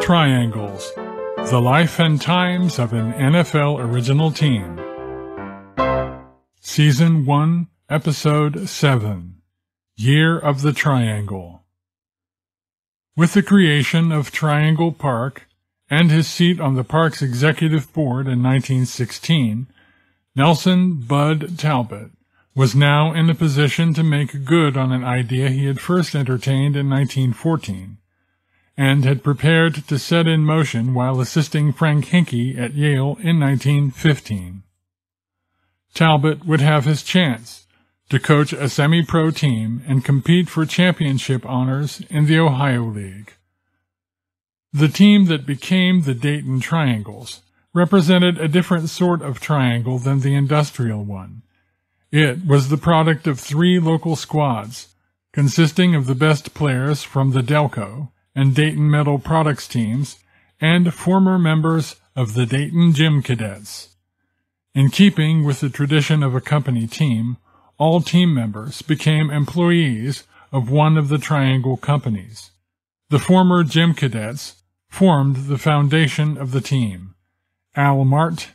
Triangles The Life and Times of an NFL Original Team. Season 1, Episode 7 Year of the Triangle. With the creation of Triangle Park and his seat on the park's executive board in 1916, Nelson Bud Talbott was now in a position to make good on an idea he had first entertained in 1914 and had prepared to set in motion while assisting Frank Hinkey at Yale in 1915. Talbott would have his chance to coach a semi-pro team and compete for championship honors in the Ohio League. The team that became the Dayton Triangles represented a different sort of triangle than the industrial one. It was the product of three local squads, consisting of the best players from the Delco and Dayton Metal Products teams, and former members of the Dayton Gym Cadets. In keeping with the tradition of a company team, all team members became employees of one of the Triangle companies. The former Gym Cadets formed the foundation of the team. Al Mahrt,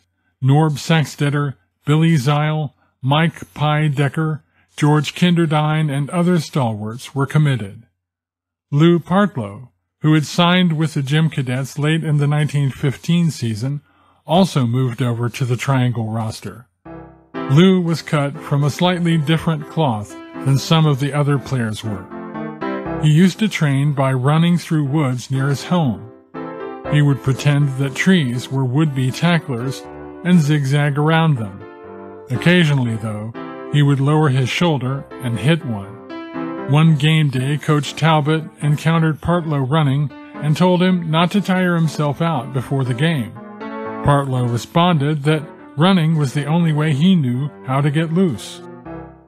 Norb Sacksteder, Billy Zeil, Mike Pye Decker, George Kinderdine, and other stalwarts were committed. Lou Partlow, who had signed with the Gym Cadets late in the 1915 season, also moved over to the Triangle roster. Lou was cut from a slightly different cloth than some of the other players were. He used to train by running through woods near his home. He would pretend that trees were would-be tacklers and zigzag around them. Occasionally, though, he would lower his shoulder and hit one. One game day, Coach Talbott encountered Partlow running and told him not to tire himself out before the game. Partlow responded that running was the only way he knew how to get loose.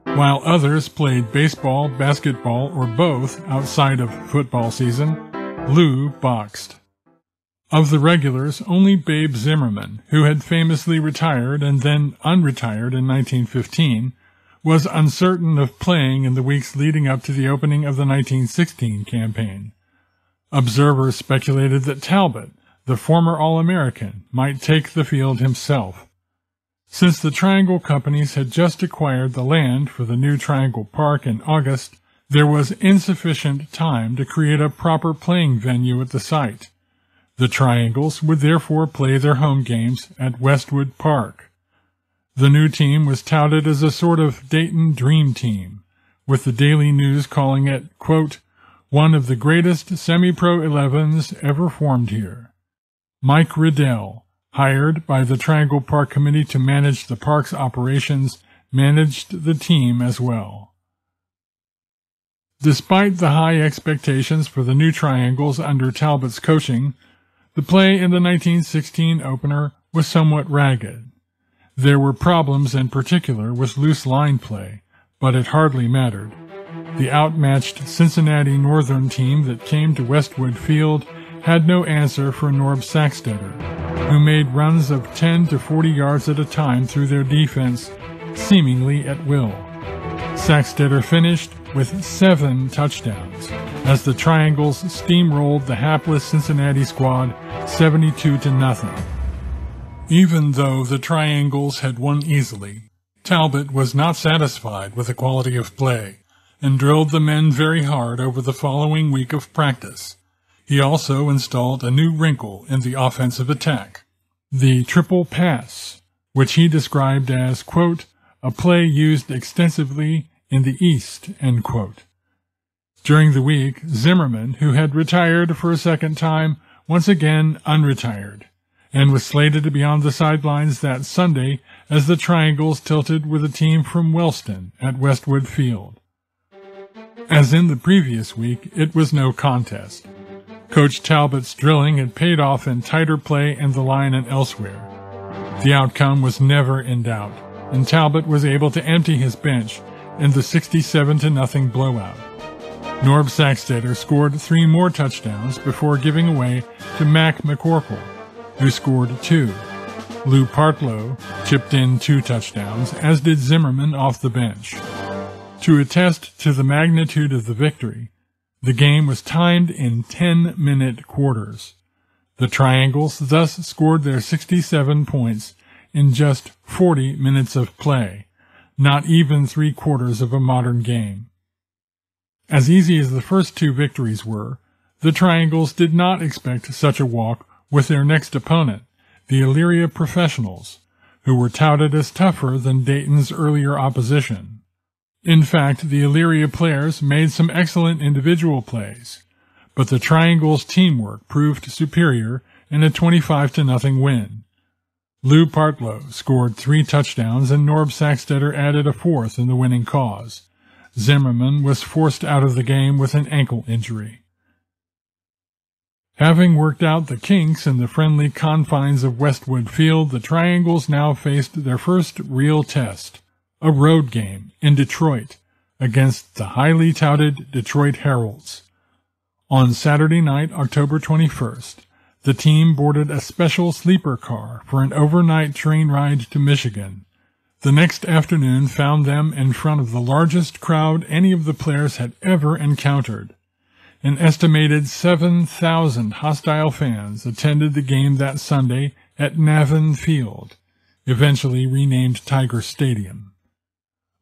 While others played baseball, basketball, or both outside of football season, Lou boxed. Of the regulars, only Babe Zimmerman, who had famously retired and then unretired in 1915, was uncertain of playing in the weeks leading up to the opening of the 1916 campaign. Observers speculated that Talbott, the former All-American, might take the field himself. Since the Triangle companies had just acquired the land for the new Triangle Park in August, there was insufficient time to create a proper playing venue at the site. The Triangles would therefore play their home games at Westwood Park. The new team was touted as a sort of Dayton dream team, with the Daily News calling it, quote, one of the greatest semi-pro 11s ever formed here. Mike Riddell, hired by the Triangle Park Committee to manage the park's operations, managed the team as well. Despite the high expectations for the new Triangles under Talbott's coaching, the play in the 1916 opener was somewhat ragged. There were problems in particular with loose line play, but it hardly mattered. The outmatched Cincinnati Northern team that came to Westwood Field had no answer for Norb Sacksteder, who made runs of 10 to 40 yards at a time through their defense, seemingly at will. Sacksteder finished with seven touchdowns as the Triangles steamrolled the hapless Cincinnati squad 72 to nothing. Even though the Triangles had won easily, Talbott was not satisfied with the quality of play and drilled the men very hard over the following week of practice. He also installed a new wrinkle in the offensive attack, the triple pass, which he described as, quote, a play used extensively in the East, end quote. During the week, Zimmerman, who had retired for a second time, once again unretired and was slated to be on the sidelines that Sunday as the Triangles tilted with a team from Wellston at Westwood Field. As in the previous week, it was no contest. Coach Talbott's drilling had paid off in tighter play in the line and elsewhere. The outcome was never in doubt, and Talbott was able to empty his bench in the 67 to nothing blowout. Norb Sacksteder scored three more touchdowns before giving away to Mac McCorkle, who scored two. Lou Partlow chipped in two touchdowns, as did Zimmerman off the bench. To attest to the magnitude of the victory, the game was timed in 10-minute quarters. The Triangles thus scored their 67 points in just 40 minutes of play, not even three quarters of a modern game. As easy as the first two victories were, the Triangles did not expect such a walk with their next opponent, the Elyria Professionals, who were touted as tougher than Dayton's earlier opposition. In fact, the Elyria players made some excellent individual plays, but the Triangles' teamwork proved superior in a 25 to nothing win. Lou Partlow scored three touchdowns and Norb Sacksteder added a fourth in the winning cause. Zimmerman was forced out of the game with an ankle injury. Having worked out the kinks in the friendly confines of Westwood Field, the Triangles now faced their first real test, a road game in Detroit against the highly touted Detroit Heralds. On Saturday night, October 21st, the team boarded a special sleeper car for an overnight train ride to Michigan. The next afternoon found them in front of the largest crowd any of the players had ever encountered. An estimated 7,000 hostile fans attended the game that Sunday at Navin Field, eventually renamed Tiger Stadium.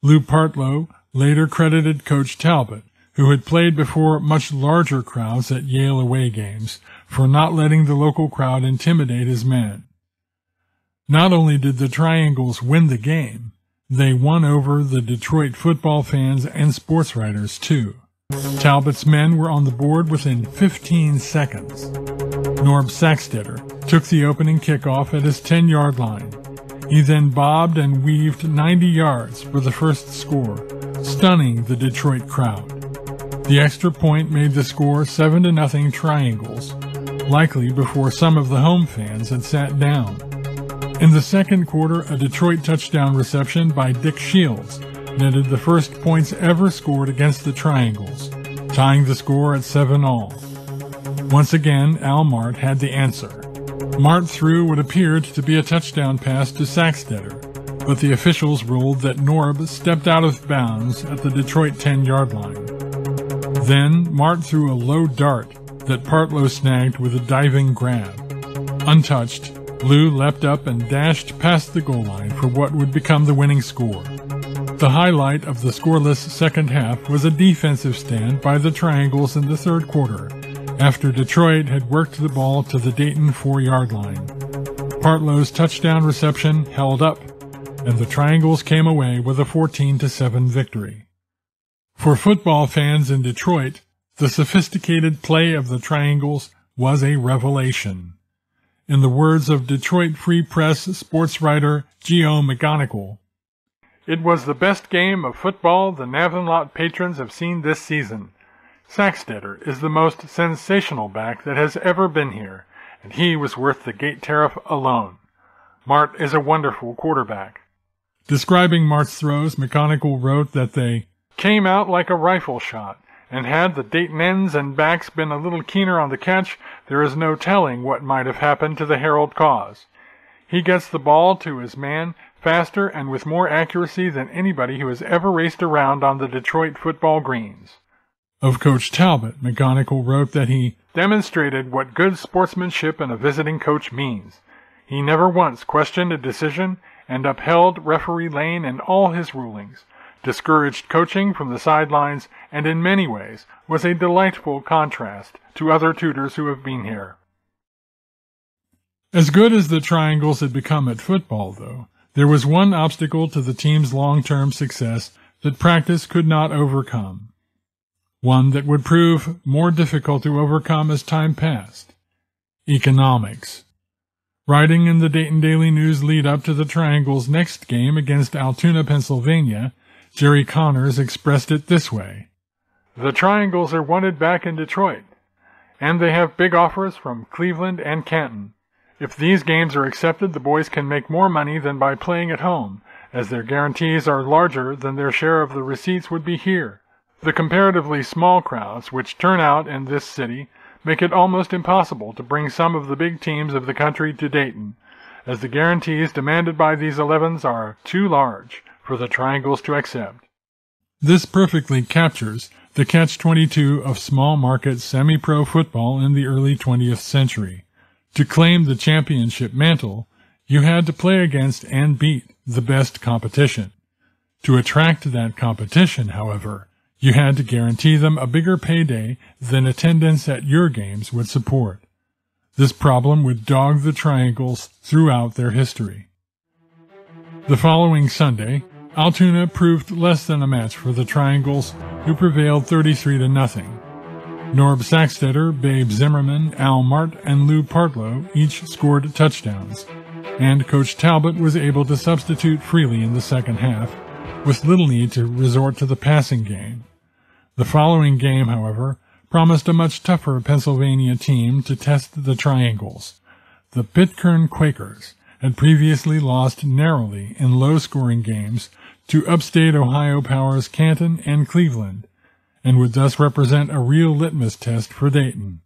Lou Partlow later credited Coach Talbott who had played before much larger crowds at Yale away games, for not letting the local crowd intimidate his men. Not only did the Triangles win the game, they won over the Detroit football fans and sports writers too. Talbott's men were on the board within 15 seconds. Norb Sacksteder took the opening kickoff at his 10-yard line. He then bobbed and weaved 90 yards for the first score, stunning the Detroit crowd. The extra point made the score 7 to nothing triangles, likely before some of the home fans had sat down. In the second quarter, a Detroit touchdown reception by Dick Shields netted the first points ever scored against the Triangles, tying the score at 7 all. Once again, Al Mahrt had the answer. Mahrt threw what appeared to be a touchdown pass to Sacksteder, but the officials ruled that Norb stepped out of bounds at the Detroit 10 yard line. Then Mahrt threw a low dart that Partlow snagged with a diving grab. Untouched, Lou leapt up and dashed past the goal line for what would become the winning score. The highlight of the scoreless second half was a defensive stand by the Triangles in the third quarter, after Detroit had worked the ball to the Dayton four-yard line. Partlow's touchdown reception held up, and the Triangles came away with a 14-7 victory. For football fans in Detroit, the sophisticated play of the Triangles was a revelation. In the words of Detroit Free Press sports writer Geo McGonigal, it was the best game of football the Navin patrons have seen this season. Sacksteder is the most sensational back that has ever been here, and he was worth the gate tariff alone. Mahrt is a wonderful quarterback. Describing Mahrt's throws, McGonigal wrote that they came out like a rifle shot, and had the Dayton ends and backs been a little keener on the catch, there is no telling what might have happened to the Herald cause. He gets the ball to his man faster and with more accuracy than anybody who has ever raced around on the Detroit football greens. Of Coach Talbott, McGonigal wrote that he demonstrated what good sportsmanship in a visiting coach means. He never once questioned a decision and upheld referee Lane in all his rulings discouraged coaching from the sidelines, and in many ways was a delightful contrast to other tutors who have been here. As good as the Triangles had become at football, though, there was one obstacle to the team's long-term success that practice could not overcome. One that would prove more difficult to overcome as time passed. Economics. Writing in the Dayton Daily News lead up to the Triangles' next game against Altoona, Pennsylvania, Jerry Connors expressed it this way. The Triangles are wanted back in Detroit, and they have big offers from Cleveland and Canton. If these games are accepted, the boys can make more money than by playing at home, as their guarantees are larger than their share of the receipts would be here. The comparatively small crowds which turn out in this city make it almost impossible to bring some of the big teams of the country to Dayton, as the guarantees demanded by these 11s are too large for the triangles to accept. This perfectly captures the catch-22 of small market semi-pro football in the early 20th century. To claim the championship mantle, you had to play against and beat the best competition. To attract that competition, however, you had to guarantee them a bigger payday than attendance at your games would support. This problem would dog the Triangles throughout their history. The following Sunday, Altoona proved less than a match for the Triangles, who prevailed 33 to nothing. Norb Sacksteder, Babe Zimmerman, Al Mahrt, and Lou Partlow each scored touchdowns, and Coach Talbott was able to substitute freely in the second half, with little need to resort to the passing game. The following game, however, promised a much tougher Pennsylvania team to test the Triangles. The Pitcairn Quakers had previously lost narrowly in low-scoring games to upstate Ohio powers Canton and Cleveland, and would thus represent a real litmus test for Dayton.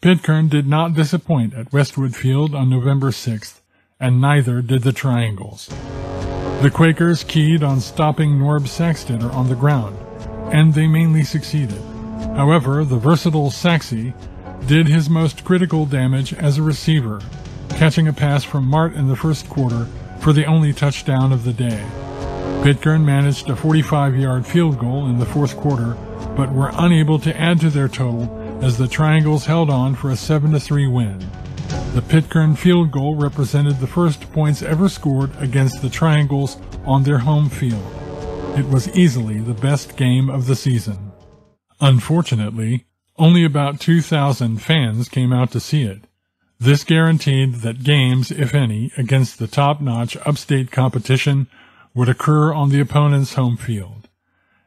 Pitcairn did not disappoint at Westwood Field on November 6th, and neither did the Triangles. The Quakers keyed on stopping Norb Sacksteder on the ground, and they mainly succeeded. However, the versatile Saxey did his most critical damage as a receiver, catching a pass from Mahrt in the first quarter for the only touchdown of the day. Pitcairn managed a 45-yard field goal in the fourth quarter, but were unable to add to their total as the Triangles held on for a 7-3 win. The Pitcairn field goal represented the first points ever scored against the Triangles on their home field. It was easily the best game of the season. Unfortunately, only about 2,000 fans came out to see it. This guaranteed that games, if any, against the top-notch upstate competition would occur on the opponent's home field.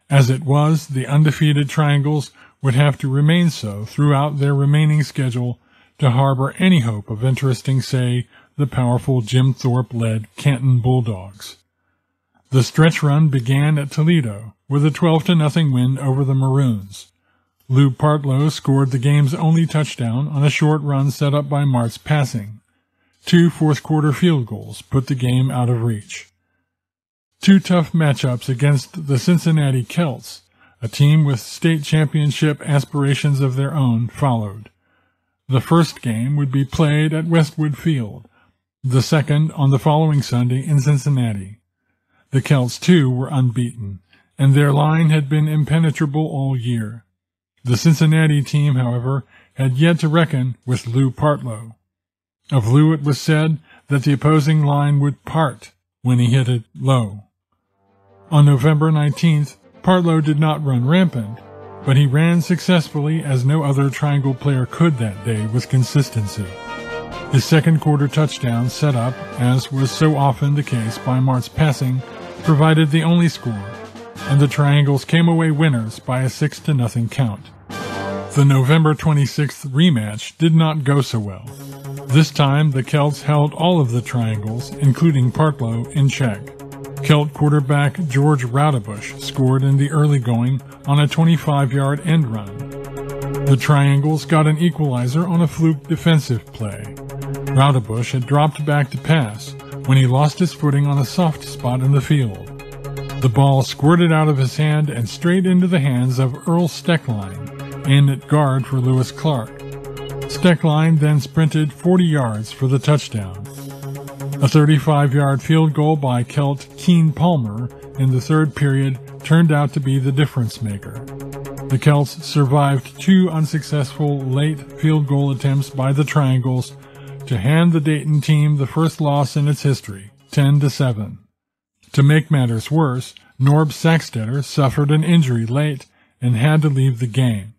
As it was, the undefeated Triangles would have to remain so throughout their remaining schedule to harbor any hope of interesting, say, the powerful Jim Thorpe-led Canton Bulldogs. The stretch run began at Toledo with a 12 to nothing win over the Maroons. Lou Partlow scored the game's only touchdown on a short run set up by Mahrt's passing. Two fourth quarter field goals put the game out of reach. Two tough matchups against the Cincinnati Celts, a team with state championship aspirations of their own, followed. The first game would be played at Westwood Field, the second on the following Sunday in Cincinnati. The Celts, too, were unbeaten, and their line had been impenetrable all year. The Cincinnati team, however, had yet to reckon with Lou Partlow. Of Lou it was said that the opposing line would part when he hit it low. On November 19th, Partlow did not run rampant, but he ran successfully as no other Triangle player could that day with consistency. His second quarter touchdown set up, as was so often the case by Mahrt's passing, provided the only score, and the Triangles came away winners by a 6 to nothing count. The November 26th rematch did not go so well. This time, the Celts held all of the Triangles, including Partlow, in check. Celt quarterback George Roudebush scored in the early going on a 25-yard end run. The Triangles got an equalizer on a fluke defensive play. Roudebush had dropped back to pass, when he lost his footing on a soft spot in the field. The ball squirted out of his hand and straight into the hands of Earl Steckline, in at guard for Lewis Clark. Steckline then sprinted 40 yards for the touchdown. A 35-yard field goal by Celt Keen Palmer in the third period turned out to be the difference maker. The Celts survived two unsuccessful late field goal attempts by the Triangles to hand the Dayton team the first loss in its history, 10 to 7. To make matters worse, Norb Sacksteder suffered an injury late and had to leave the game.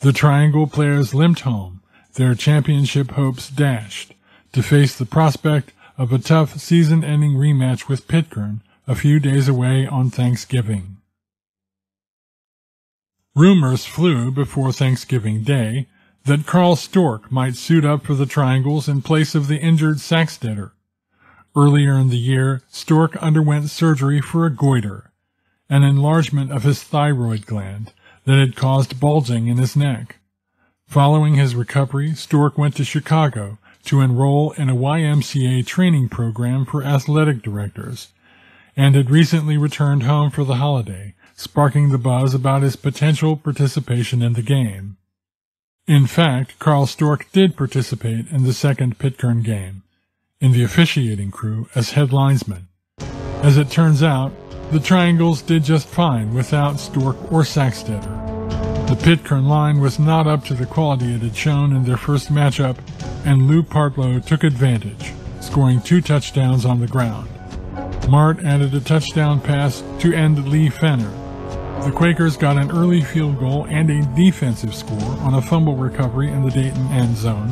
The Triangle players limped home, their championship hopes dashed, to face the prospect of a tough season-ending rematch with Pitcairn a few days away on Thanksgiving. Rumors flew before Thanksgiving Day that Carl Storck might suit up for the Triangles in place of the injured Sacksteder. Earlier in the year, Storck underwent surgery for a goiter, an enlargement of his thyroid gland that had caused bulging in his neck. Following his recovery, Storck went to Chicago to enroll in a YMCA training program for athletic directors, and had recently returned home for the holiday, sparking the buzz about his potential participation in the game. In fact, Carl Storck did participate in the second Pitcairn game, in the officiating crew as head linesman. As it turns out, the Triangles did just fine without Storck or Sacksteder. The Pitcairn line was not up to the quality it had shown in their first matchup, and Lou Partlow took advantage, scoring two touchdowns on the ground. Mahrt added a touchdown pass to end Lee Fenner. The Quakers got an early field goal and a defensive score on a fumble recovery in the Dayton end zone,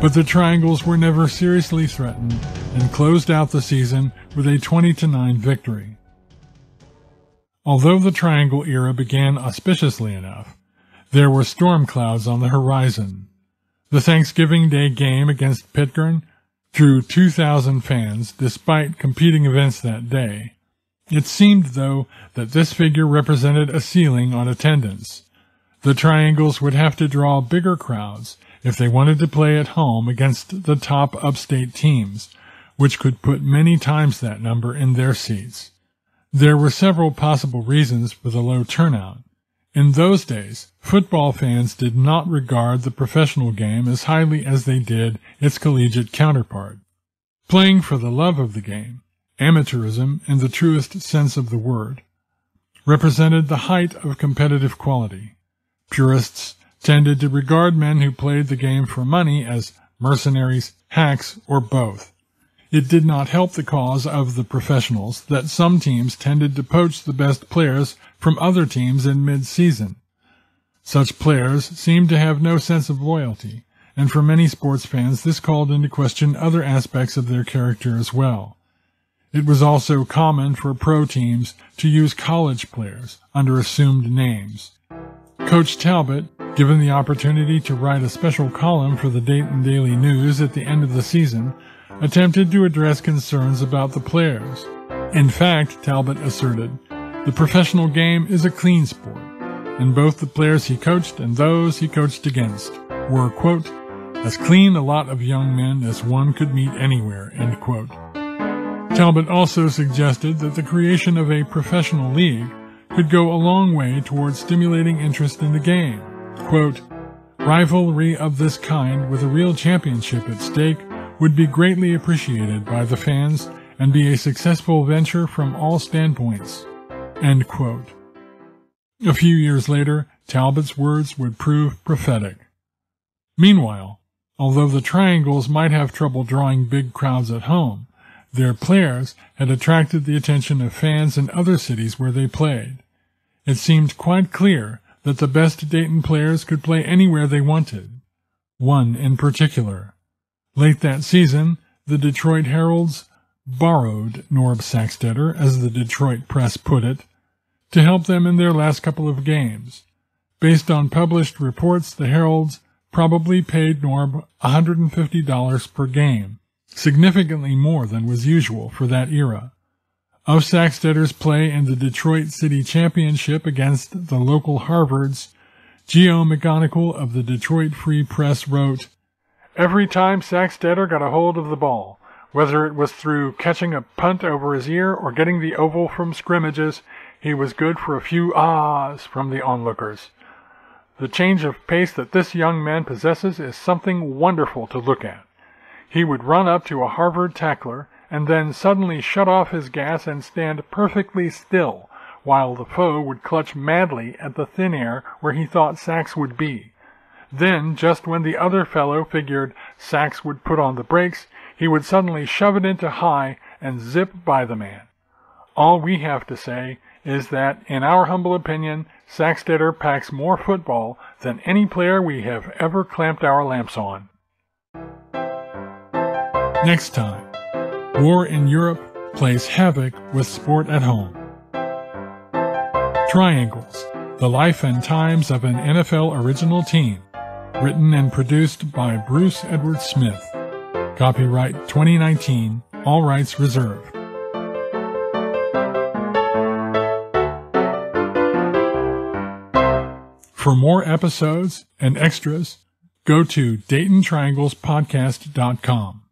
but the Triangles were never seriously threatened and closed out the season with a 20-9 victory. Although the Triangle era began auspiciously enough, there were storm clouds on the horizon. The Thanksgiving Day game against Pitcairn drew 2,000 fans despite competing events that day. It seemed, though, that this figure represented a ceiling on attendance. The Triangles would have to draw bigger crowds if they wanted to play at home against the top upstate teams, which could put many times that number in their seats. There were several possible reasons for the low turnout. In those days, football fans did not regard the professional game as highly as they did its collegiate counterpart. Playing for the love of the game, amateurism in the truest sense of the word, represented the height of competitive quality. Purists tended to regard men who played the game for money as mercenaries, hacks, or both. It did not help the cause of the professionals that some teams tended to poach the best players from other teams in mid-season. Such players seemed to have no sense of loyalty, and for many sports fans this called into question other aspects of their character as well. It was also common for pro teams to use college players under assumed names. Coach Talbott, given the opportunity to write a special column for the Dayton Daily News at the end of the season, attempted to address concerns about the players. In fact, Talbott asserted, the professional game is a clean sport, and both the players he coached and those he coached against were, quote, as clean a lot of young men as one could meet anywhere, end quote. Talbott also suggested that the creation of a professional league could go a long way towards stimulating interest in the game. Quote, Rivalry of this kind with a real championship at stake would be greatly appreciated by the fans and be a successful venture from all standpoints. A few years later, Talbott's words would prove prophetic. Meanwhile, although the Triangles might have trouble drawing big crowds at home, their players had attracted the attention of fans in other cities where they played. It seemed quite clear that the best Dayton players could play anywhere they wanted. One in particular, Late that season, the Detroit Heralds borrowed Norb Sacksteder, as the Detroit press put it, to help them in their last couple of games. Based on published reports, the Heralds probably paid Norb $150 per game, significantly more than was usual for that era. Of Sacksteder's play in the Detroit City Championship against the local Harvards, Geo McGonigal of the Detroit Free Press wrote, Every time Sacksteder got a hold of the ball, whether it was through catching a punt over his ear or getting the oval from scrimmages, he was good for a few ahs from the onlookers. The change of pace that this young man possesses is something wonderful to look at. He would run up to a Harvard tackler and then suddenly shut off his gas and stand perfectly still, while the foe would clutch madly at the thin air where he thought Sacks would be. Then, just when the other fellow figured Sacks would put on the brakes, he would suddenly shove it into high and zip by the man. All we have to say is that, in our humble opinion, Sacksteder packs more football than any player we have ever clamped our lamps on. Next time, War in Europe plays havoc with sport at home. Triangles, the life and times of an NFL original team Written and produced by Bruce Edward Smith. Copyright 2019, all rights reserved. For more episodes and extras, go to DaytonTrianglesPodcast.com.